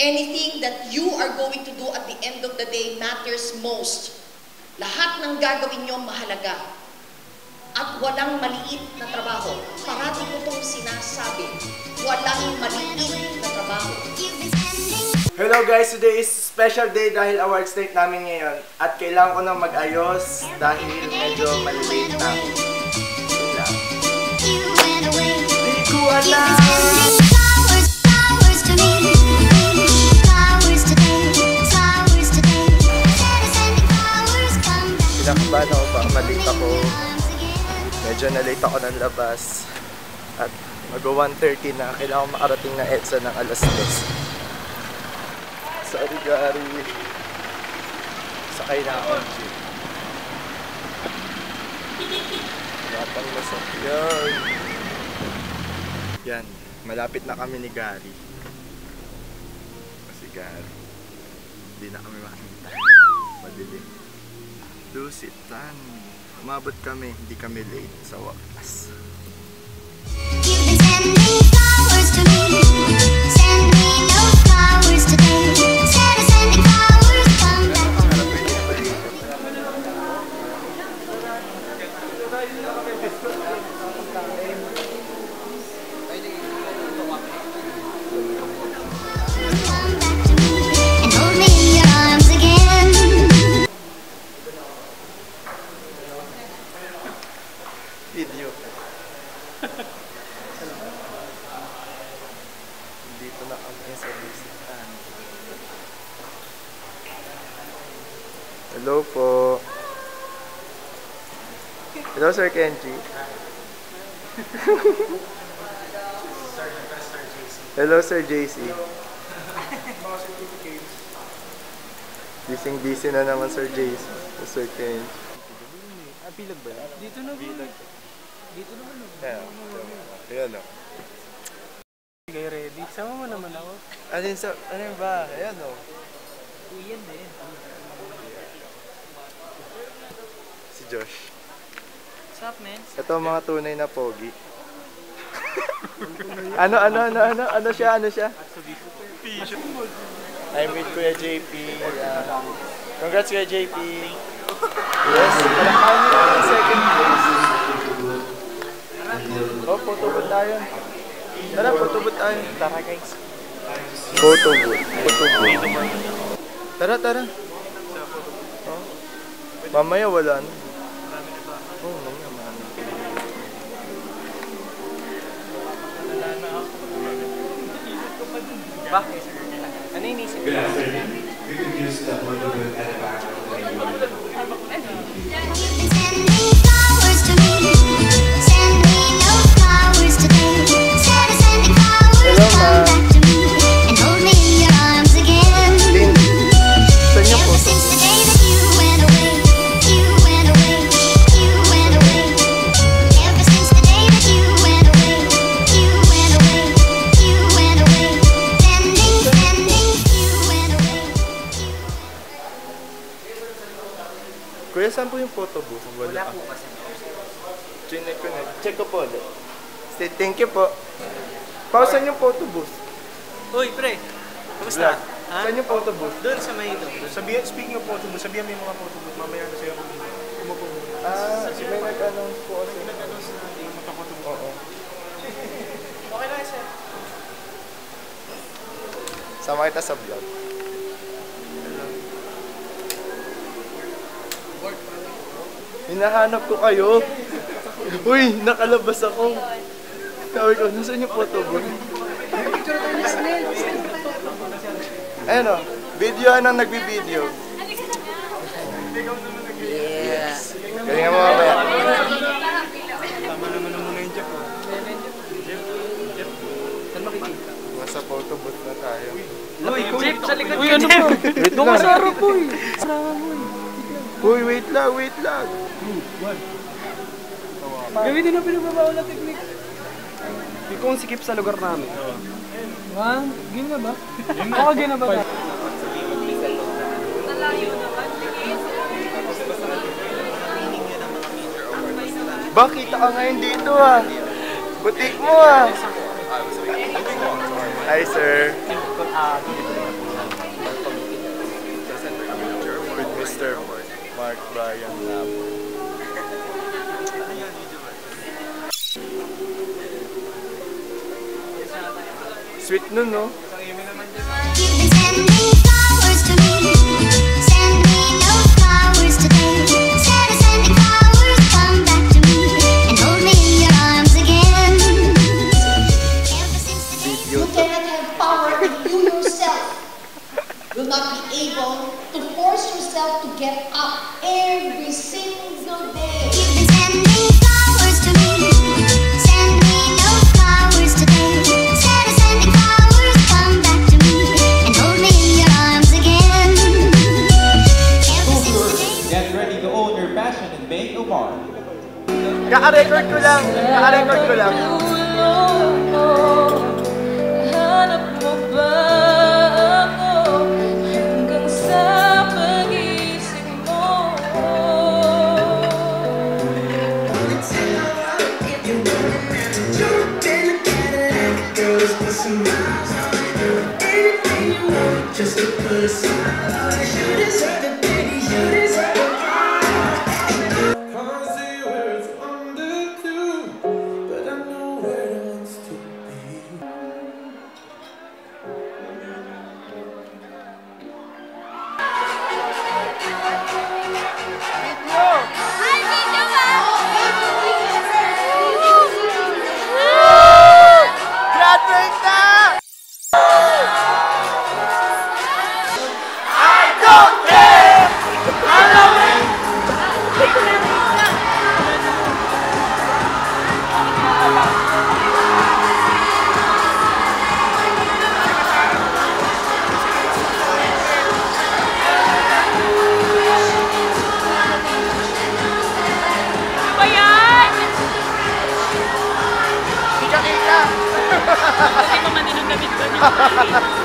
Anything that you are going to do at the end of the day matters most. Lahat ng gagawin nyo mahalaga. At walang maliit na trabaho. Parati ko itong sinasabi. Walang maliit na trabaho. Hello guys, today is special day dahil awards night namin ngayon at kailangan ko nang mag-ayos dahil medyo malilate na. Yun lang. Di ko alam! Medyo na-late ako ng labas. At mag-1.30 na. Kailangan makarating ng EDSA ng alas 10. Sorry, Gary. Sakay na ako. Batang masakyan. Yan. Malapit na kami ni Gary. Kasi Gary. Hindi na kami makita. Madilim. Lusitan. Umabot kami. Hindi kami late sa wakas. Video. Dito na kami sa Lusitan. Hello po. Hello, Sir Kenji. Hello, Sir JC. Bising busy na naman, Sir JC. Sir Kenji. Ah, bilag ba yan? Dito na bilag. Dito naman no. Ayan. Ayan o. Kayo ready? Sama mo naman ako. Ano yun sa... Ano ba? Ayan o. Iyan din. Si Josh. What's up, man? Ito ang mga tunay na pogi. ano, ano, ano, ano, ano siya, ano siya? I'm with Kuya JP. Yeah. Congrats Kuya JP. Yes, palakpakan niyo ang second place. Photo booth tayo. Tara, photo booth tayo. Tara guys. Photo booth. Tara, tara. Oh. Mamaya wala na. Oh, mamaya marami. Bakit? Ano inisip? Good afternoon. We could use the Kuya, saan po yung photo booth? Wala, po kasi. Chinek ko na. Check ko po ulit. Say thank you po. Pausan yung photo booth. Uy, pre. Kamusta? Vlog. Ha? Saan yung photo booth? Doon sa may doon. Sabihan, speaking of photo booth, sabihan mo yung mga photo booth, mamaya na sa'yo umupo muna. Ah, may nag-announce po kasi. Nag-announce na yung mga photo booth. Oo. Okay lang, sir. Sama kita sa vlog. Hinahanap ko kayo. Uy, nakalabas ako. Sabi ko, nasaan yung photo booth? Ayan o, videohan ang nagbibideo. Yes. Galingan mo mamaya. Tama naman ang muna yung Jeff. oh. Saan makikita? Nasa photo booth na tayo. Uy, Jeep, sa likod Uy, ano po? Doon ka sa harap, uy. Sama mo, Uy, wait lang, wait lang. Gawin din ang pinagbabawal na technique. Ikaw ang sikip sa lugar namin. Ha? Gin na ba? Oo, gin na ba? Bakit ka ngayon dito ah? Butik mo ah! Hi sir! With Mr. Mark Bryan Labo. Sweet nun, no? Ang imi naman dyan. passion and make a mark. Kaka-record ko lang! Kaka-record ko lang! Just a person 哈哈哈哈